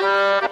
Música